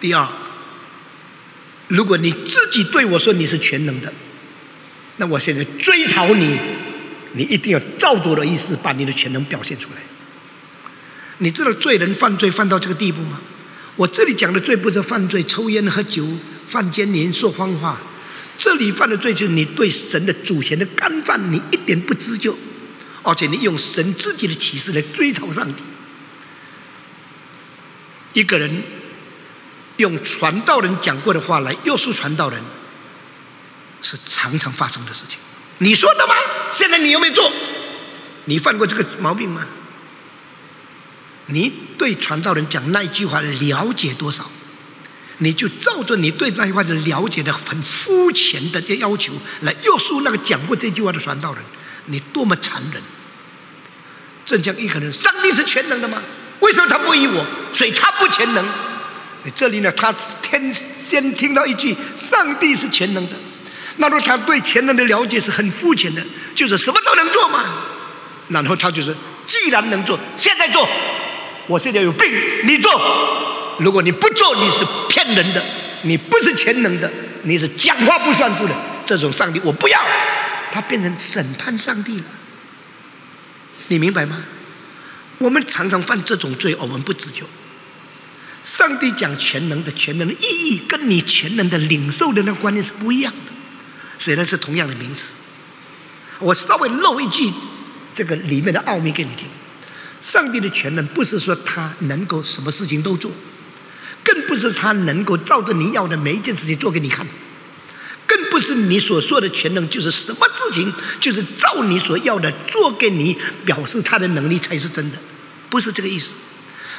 第二，如果你自己对我说你是全能的，那我现在追讨你，你一定要照着我的意思把你的全能表现出来。你知道罪人犯罪犯到这个地步吗？我这里讲的罪不是犯罪，抽烟喝酒、犯奸淫、说谎话。这里犯的罪就是你对神的主权的干犯，你一点不知就，而且你用神自己的启示来追讨上帝。一个人用传道人讲过的话来约束传道人，是常常发生的事情。你说的吗？现在你有没有做？你犯过这个毛病吗？你对传道人讲那句话了解多少？你就照着你对那句话的了解的很肤浅的要求来约束那个讲过这句话的传道人，你多么残忍！正像一个人，上帝是全能的吗？为什么他不依我？所以他不全能。在这里呢，他天先听到一句“上帝是全能的”，那么他对全能的了解是很肤浅的，就是什么都能做嘛。然后他就是，既然能做，现在做。我现在有病，你做。如果你不做，你是骗人的，你不是全能的，你是讲话不算数的。这种上帝我不要，他变成审判上帝了。你明白吗？我们常常犯这种罪，我们不自救。上帝讲全能的全能的意义，跟你全能的领受的那个观念是不一样的。虽然是同样的名词，我稍微漏一句这个里面的奥秘给你听。上帝的全能不是说他能够什么事情都做，更不是他能够照着你要的每一件事情做给你看，更不是你所说的全能就是什么事情就是照你所要的做给你，表示他的能力才是真的，不是这个意思。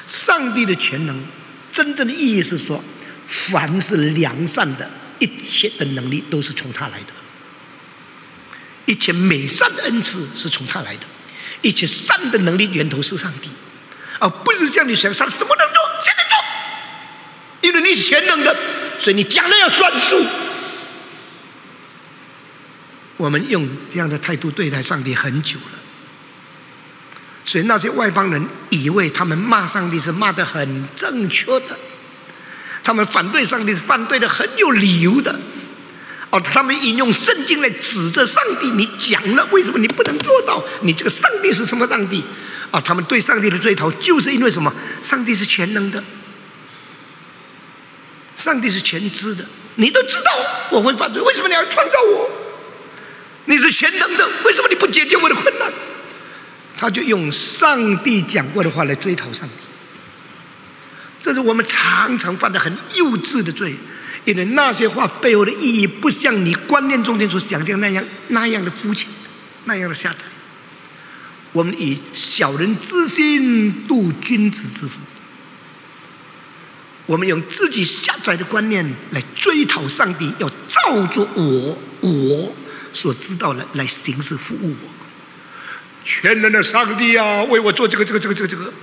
上帝的全能真正的意义是说，凡是良善的一切的能力都是从他来的，一切美善的恩赐是从他来的。一切善的能力源头是上帝，而不是叫你想上什么能做，现在做，因为你是全能的，所以你讲的要算数。我们用这样的态度对待上帝很久了，所以那些外邦人以为他们骂上帝是骂的很正确的，他们反对上帝是反对的很有理由的。哦，他们引用圣经来指责上帝，你讲了，为什么你不能做到？你这个上帝是什么上帝？啊，他们对上帝的追讨，就是因为什么？上帝是全能的，上帝是全知的，你都知道我会犯罪，为什么你要创造我？你是全能的，为什么你不解决我的困难？他就用上帝讲过的话来追讨上帝，这是我们常常犯的很幼稚的罪。因为那些话背后的意义，不像你观念中间所想象那样那样的肤浅，那样的狭窄。我们以小人之心度君子之腹，我们用自己狭窄的观念来追讨上帝，要照着我我所知道的来行事服务我。全能的上帝啊，为我做这个这个这个这个这个。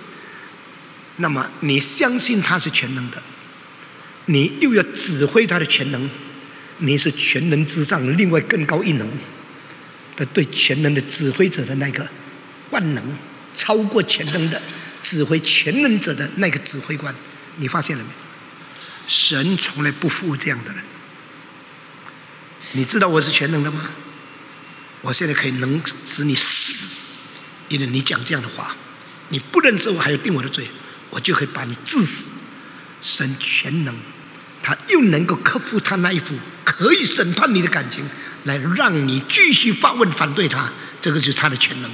那么你相信他是全能的？你又要指挥他的全能，你是全能之上另外更高一能的对全能的指挥者的那个万能，超过全能的指挥全能者的那个指挥官，你发现了没？神从来不负这样的人。你知道我是全能的吗？我现在可以能使你死，因为你讲这样的话，你不认识我还要定我的罪，我就可以把你治死。神全能。他又能够克服他那一副可以审判你的感情，来让你继续发问反对他，这个就是他的全能。